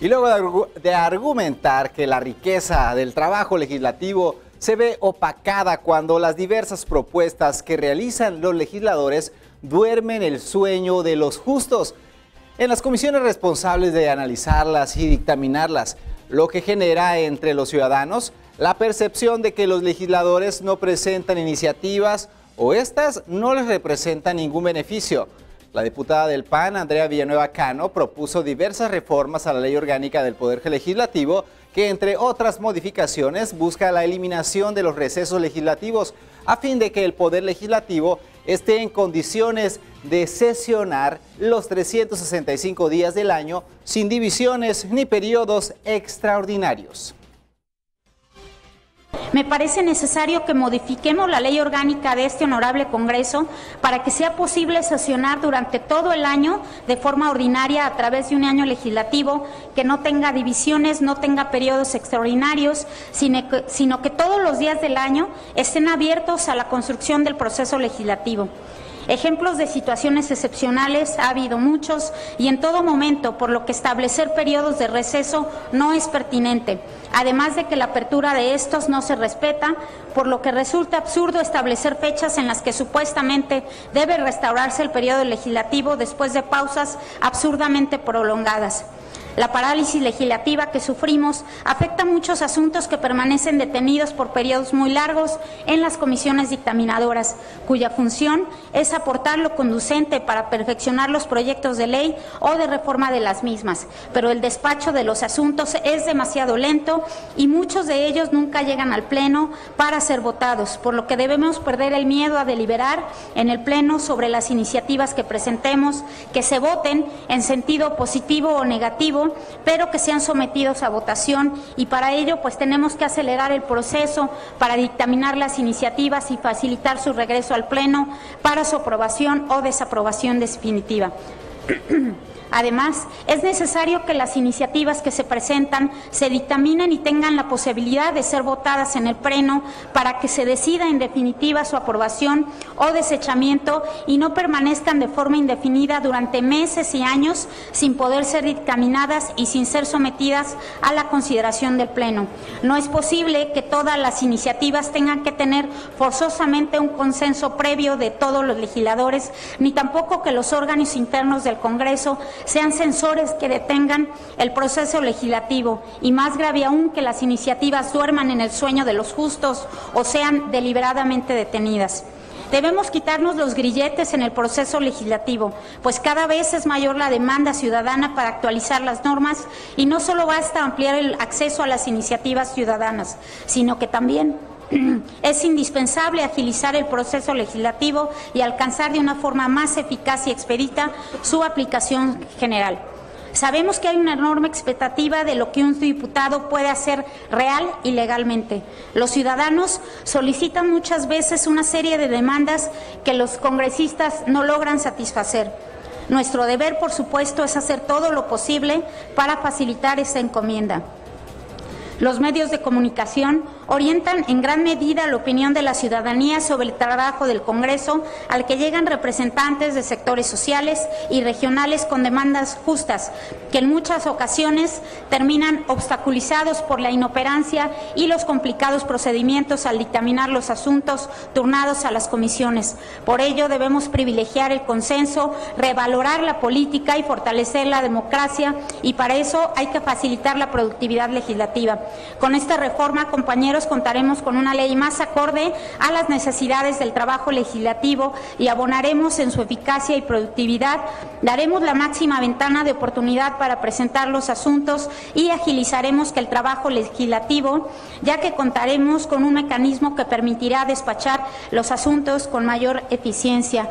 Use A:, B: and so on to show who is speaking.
A: Y luego de, argumentar que la riqueza del trabajo legislativo se ve opacada cuando las diversas propuestas que realizan los legisladores duermen el sueño de los justos en las comisiones responsables de analizarlas y dictaminarlas, lo que genera entre los ciudadanos la percepción de que los legisladores no presentan iniciativas o estas no les representan ningún beneficio. La diputada del PAN, Andrea Villanueva Cano, propuso diversas reformas a la ley orgánica del Poder Legislativo que, entre otras modificaciones, busca la eliminación de los recesos legislativos a fin de que el Poder Legislativo esté en condiciones de sesionar los 365 días del año sin divisiones ni periodos extraordinarios.
B: Me parece necesario que modifiquemos la ley orgánica de este honorable Congreso para que sea posible sesionar durante todo el año de forma ordinaria a través de un año legislativo que no tenga divisiones, no tenga periodos extraordinarios, sino que, todos los días del año estén abiertos a la construcción del proceso legislativo. Ejemplos de situaciones excepcionales ha habido muchos y en todo momento, por lo que establecer periodos de receso no es pertinente, además de que la apertura de estos no se respeta, por lo que resulta absurdo establecer fechas en las que supuestamente debe restaurarse el periodo legislativo después de pausas absurdamente prolongadas. La parálisis legislativa que sufrimos afecta muchos asuntos que permanecen detenidos por periodos muy largos en las comisiones dictaminadoras, cuya función es aportar lo conducente para perfeccionar los proyectos de ley o de reforma de las mismas. Pero el despacho de los asuntos es demasiado lento y muchos de ellos nunca llegan al Pleno para ser votados, por lo que debemos perder el miedo a deliberar en el Pleno sobre las iniciativas que presentemos, que se voten en sentido positivo o negativo pero que sean sometidos a votación y para ello pues tenemos que acelerar el proceso para dictaminar las iniciativas y facilitar su regreso al Pleno para su aprobación o desaprobación definitiva. Además, es necesario que las iniciativas que se presentan se dictaminen y tengan la posibilidad de ser votadas en el Pleno para que se decida en definitiva su aprobación o desechamiento y no permanezcan de forma indefinida durante meses y años sin poder ser dictaminadas y sin ser sometidas a la consideración del Pleno. No es posible que todas las iniciativas tengan que tener forzosamente un consenso previo de todos los legisladores, ni tampoco que los órganos internos del Congreso sean sensores que detengan el proceso legislativo y más grave aún que las iniciativas duerman en el sueño de los justos o sean deliberadamente detenidas. Debemos quitarnos los grilletes en el proceso legislativo, pues cada vez es mayor la demanda ciudadana para actualizar las normas y no solo basta ampliar el acceso a las iniciativas ciudadanas, sino que también es indispensable agilizar el proceso legislativo y alcanzar de una forma más eficaz y expedita su aplicación general. Sabemos que hay una enorme expectativa de lo que un diputado puede hacer real y legalmente. Los ciudadanos solicitan muchas veces una serie de demandas que los congresistas no logran satisfacer. Nuestro deber, por supuesto, es hacer todo lo posible para facilitar esa encomienda. Los medios de comunicación orientan en gran medida la opinión de la ciudadanía sobre el trabajo del Congreso al que llegan representantes de sectores sociales y regionales con demandas justas, que en muchas ocasiones terminan obstaculizados por la inoperancia y los complicados procedimientos al dictaminar los asuntos turnados a las comisiones. Por ello debemos privilegiar el consenso, revalorar la política y fortalecer la democracia y para eso hay que facilitar la productividad legislativa. Con esta reforma, compañeros, contaremos con una ley más acorde a las necesidades del trabajo legislativo y abonaremos en su eficacia y productividad. Daremos la máxima ventana de oportunidad para presentar los asuntos y agilizaremos que el trabajo legislativo, ya que contaremos con un mecanismo que permitirá despachar los asuntos con mayor eficiencia.